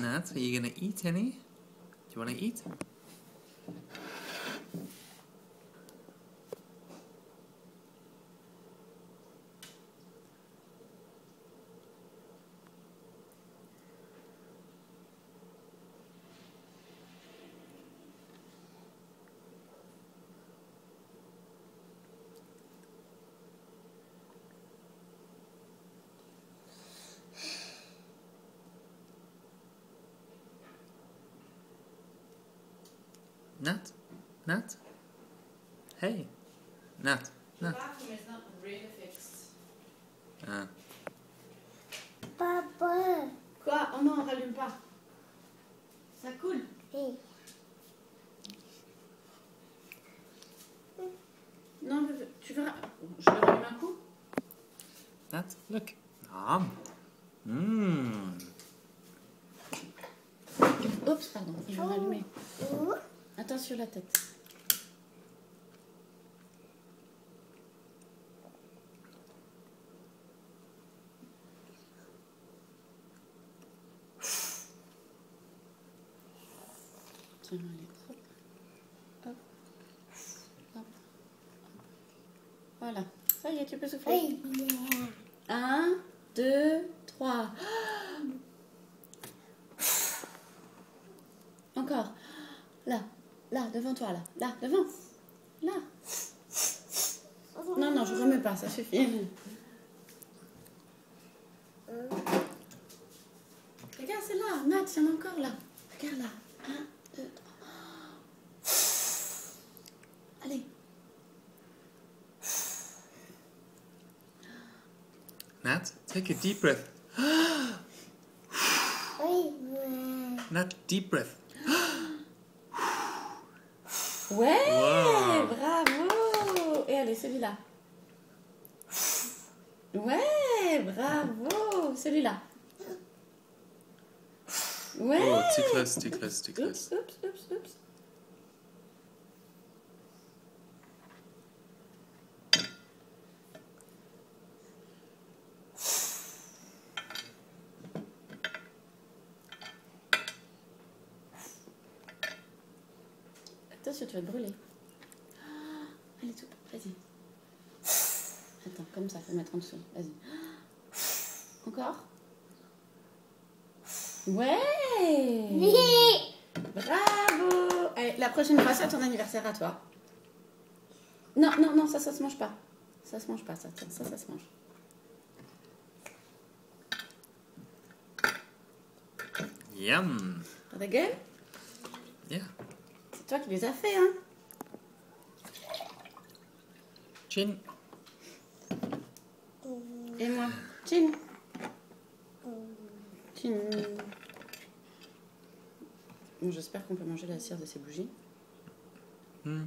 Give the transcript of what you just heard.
Nat, are you gonna eat any? Do you wanna eat? Nat? Nat? Hey. Nat? Nat? bathroom is not really fixed. Ah. Papa. Quoi? Oh non, rallume pas. Ça coule. Hey. Non, mais tu verras. Je le rallume un coup. Nat, look. Nom. Mmm. Oups, pardon, je vais rallumer. Sur la tête. Voilà, ça y est, tu peux souffler. Un, deux, trois. Encore. Là, là, devant toi, là, là, devant. Là. Non, non, je remets pas, ça suffit. Regarde, c'est là. Nat, il y en a encore là. Regarde là. Un, deux, trois. Allez. Nat, take a deep breath. Nat, deep breath. Ouais, Wow. bravo. Et allez, celui-là. Ouais, bravo. Celui-là. Ouais. Oh, too close, too close, too close. Oups, oups, oups, Attention, tu vas te brûler. Ah, Allez, tout, vas-y. Attends, comme ça, faut mettre en dessous. Vas-y. Encore? Ouais Bravo Allez, la prochaine fois, c'est ton anniversaire à toi. Non, non, non, ça, ça se mange pas. Ça se mange pas, ça. Tiens, ça, ça se mange. Yum. T'as ta gueule? Yeah. C'est toi qui les as fait, hein Chin. Et moi Chin Chin Bon, J'espère qu'on peut manger la cire de ces bougies. Hmm.